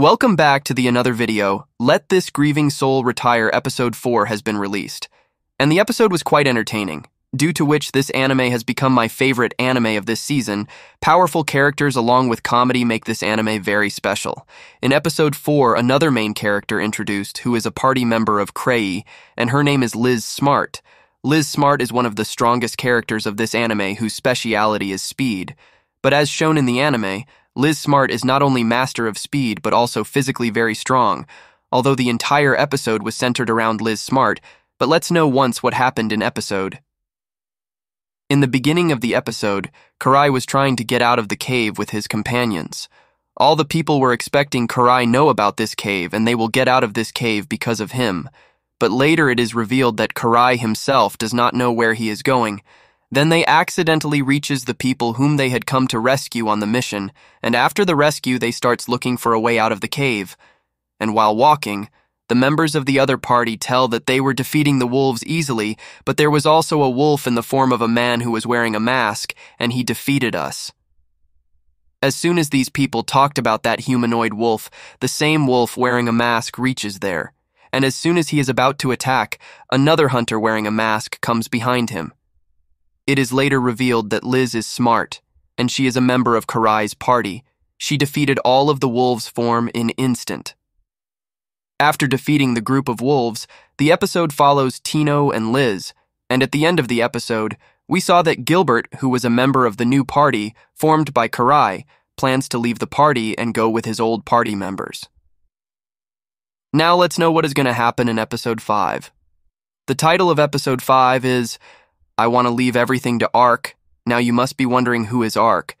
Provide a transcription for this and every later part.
Welcome back to the another video. Let This Grieving Soul Retire episode 4 has been released. And the episode was quite entertaining, due to which this anime has become my favorite anime of this season. Powerful characters along with comedy make this anime very special. In episode 4, another main character introduced who is a party member of Krai, and her name is Liz Smart. Liz Smart is one of the strongest characters of this anime whose speciality is speed. But as shown in the anime, Liz Smart is not only master of speed, but also physically very strong, although the entire episode was centered around Liz Smart, but let's know once what happened in episode. In the beginning of the episode, Karai was trying to get out of the cave with his companions. All the people were expecting Karai know about this cave and they will get out of this cave because of him. But later it is revealed that Karai himself does not know where he is going, then they accidentally reaches the people whom they had come to rescue on the mission, and after the rescue they starts looking for a way out of the cave. And while walking, the members of the other party tell that they were defeating the wolves easily, but there was also a wolf in the form of a man who was wearing a mask, and he defeated us. As soon as these people talked about that humanoid wolf, the same wolf wearing a mask reaches there, and as soon as he is about to attack, another hunter wearing a mask comes behind him. It is later revealed that Liz is smart, and she is a member of Karai's party. She defeated all of the wolves' form in instant. After defeating the group of wolves, the episode follows Tino and Liz, and at the end of the episode, we saw that Gilbert, who was a member of the new party formed by Karai, plans to leave the party and go with his old party members. Now let's know what is going to happen in episode 5. The title of episode 5 is I want to leave everything to Ark. Now you must be wondering who is Ark.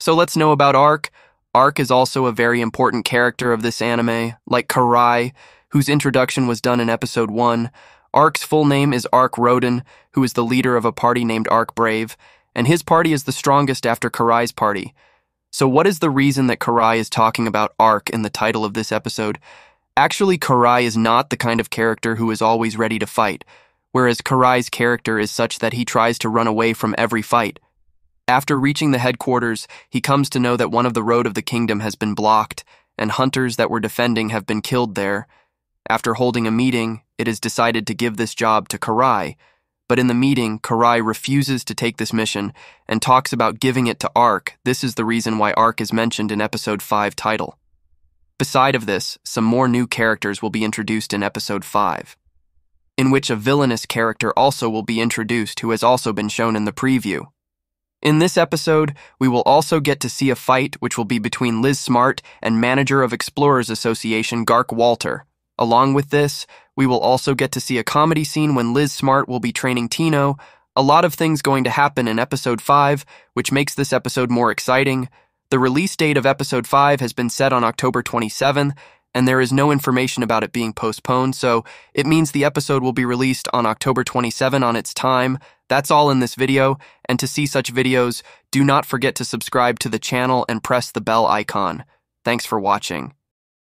So let's know about Ark. Ark is also a very important character of this anime, like Karai, whose introduction was done in episode 1. Ark's full name is Ark Rodin, who is the leader of a party named Ark Brave, and his party is the strongest after Karai's party. So what is the reason that Karai is talking about Ark in the title of this episode? Actually, Karai is not the kind of character who is always ready to fight whereas Karai's character is such that he tries to run away from every fight. After reaching the headquarters, he comes to know that one of the road of the kingdom has been blocked, and hunters that were defending have been killed there. After holding a meeting, it is decided to give this job to Karai, but in the meeting, Karai refuses to take this mission and talks about giving it to Ark. This is the reason why Ark is mentioned in episode 5 title. Beside of this, some more new characters will be introduced in episode 5 in which a villainous character also will be introduced who has also been shown in the preview. In this episode, we will also get to see a fight which will be between Liz Smart and manager of Explorers Association Gark Walter. Along with this, we will also get to see a comedy scene when Liz Smart will be training Tino. A lot of things going to happen in episode 5, which makes this episode more exciting. The release date of episode 5 has been set on October 27th, and there is no information about it being postponed, so it means the episode will be released on October 27 on its time. That's all in this video, and to see such videos, do not forget to subscribe to the channel and press the bell icon. Thanks for watching.